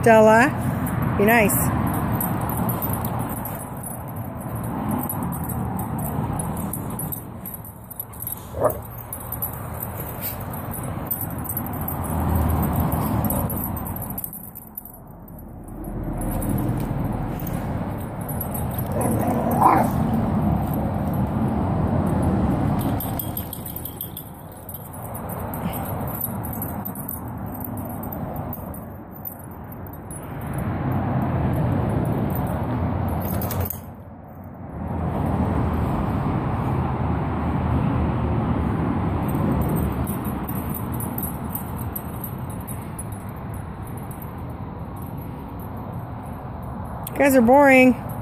Stella, be nice. You guys are boring.